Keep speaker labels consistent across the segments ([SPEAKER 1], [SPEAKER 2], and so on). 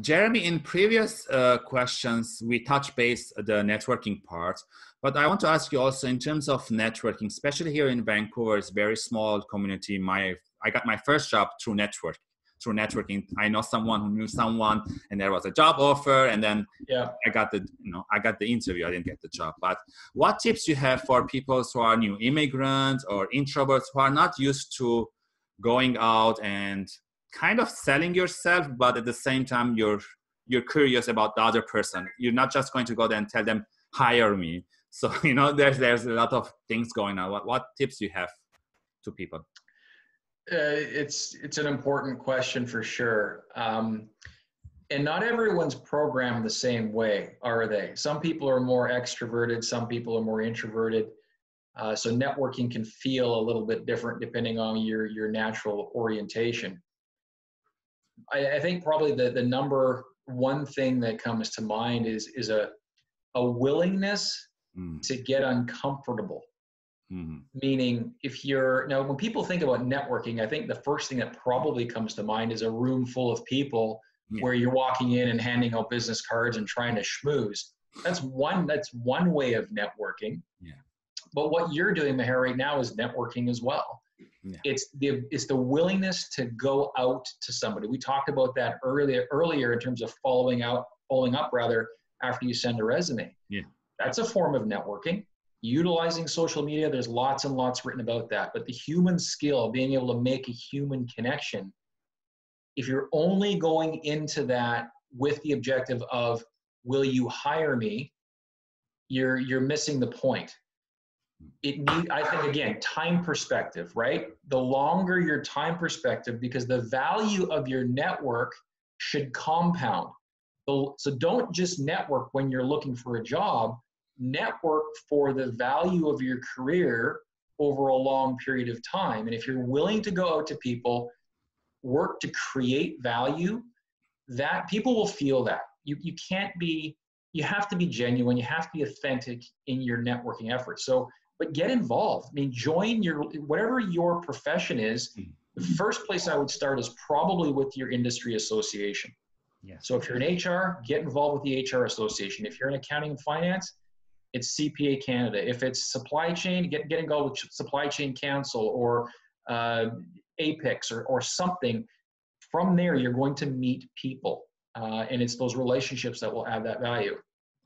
[SPEAKER 1] Jeremy, in previous uh, questions, we touched base the networking part, but I want to ask you also in terms of networking, especially here in Vancouver, it's very small community. My I got my first job through network through networking. I know someone who knew someone, and there was a job offer, and then yeah. I got the you know I got the interview. I didn't get the job. But what tips you have for people who are new immigrants or introverts who are not used to going out and kind of selling yourself, but at the same time you're you're curious about the other person. You're not just going to go there and tell them hire me. So you know there's there's a lot of things going on. What what tips you have to people?
[SPEAKER 2] Uh, it's it's an important question for sure. Um, and not everyone's programmed the same way, are they? Some people are more extroverted, some people are more introverted. Uh, so networking can feel a little bit different depending on your your natural orientation. I, I think probably the the number one thing that comes to mind is is a a willingness mm. to get uncomfortable Mm-hmm. Meaning, if you're now, when people think about networking, I think the first thing that probably comes to mind is a room full of people yeah. where you're walking in and handing out business cards and trying to schmooze. That's one. That's one way of networking. Yeah. But what you're doing, Mher, right now is networking as well. Yeah. It's the it's the willingness to go out to somebody. We talked about that earlier earlier in terms of following out, following up rather after you send a resume. Yeah. That's a form of networking utilizing social media there's lots and lots written about that but the human skill being able to make a human connection if you're only going into that with the objective of will you hire me you're you're missing the point it need i think again time perspective right the longer your time perspective because the value of your network should compound so, don't just network when you're looking for a job network for the value of your career over a long period of time. And if you're willing to go out to people, work to create value, that people will feel that. You, you can't be, you have to be genuine, you have to be authentic in your networking efforts. So, but get involved. I mean, join your, whatever your profession is, the first place I would start is probably with your industry association. Yes. So if you're in HR, get involved with the HR association. If you're in accounting and finance, it's CPA Canada. If it's supply chain, get, get involved with Supply Chain Council or uh, APICS or, or something. From there, you're going to meet people. Uh, and it's those relationships that will add that value.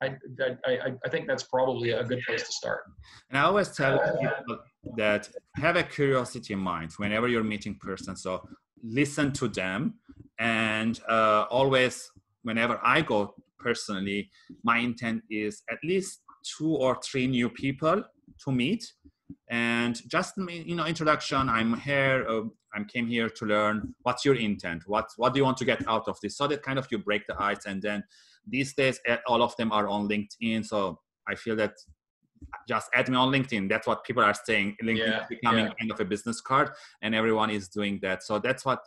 [SPEAKER 2] I, I, I think that's probably a good place to start.
[SPEAKER 1] And I always tell people that have a curiosity in mind whenever you're meeting person. So listen to them, and uh, always whenever I go personally, my intent is at least two or three new people to meet and just you know introduction i'm here uh, i came here to learn what's your intent what what do you want to get out of this? So that kind of you break the ice and then these days eh, all of them are on linkedin so i feel that just add me on linkedin. That's what people are saying. Linkedin yeah, is becoming yeah. kind of a business card and everyone is doing that. So that's what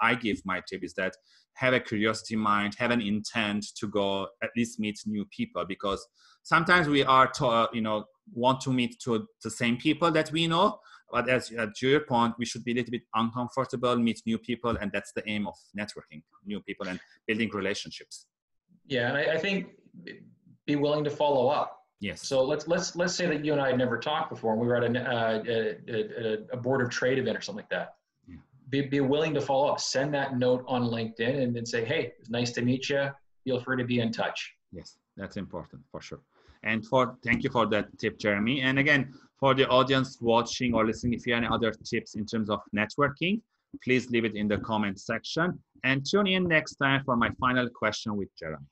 [SPEAKER 1] i give my tip is that have a curiosity mind have an intent to go at least meet new people because sometimes we are to, you know want to meet to the same people that we know but as uh, to your point we should be a little bit uncomfortable meet new people and that's the aim of networking new people and building relationships.
[SPEAKER 2] Yeah and I, I think be willing to follow up.
[SPEAKER 1] Yes.
[SPEAKER 2] So let's let's let's say that you and i had never talked before and we were at a, uh, a, a, a board of trade event or something like that. Yeah. be, be willing to follow up. Send that note on linkedin and then say hey it's nice to meet you feel free to be in touch.
[SPEAKER 1] Yes that's important for sure and for thank you for that tip, Jeremy. And again, for the audience watching or listening, if you have any other tips in terms of networking, please leave it in the comment section. And tune in next time for my final question with Jeremy.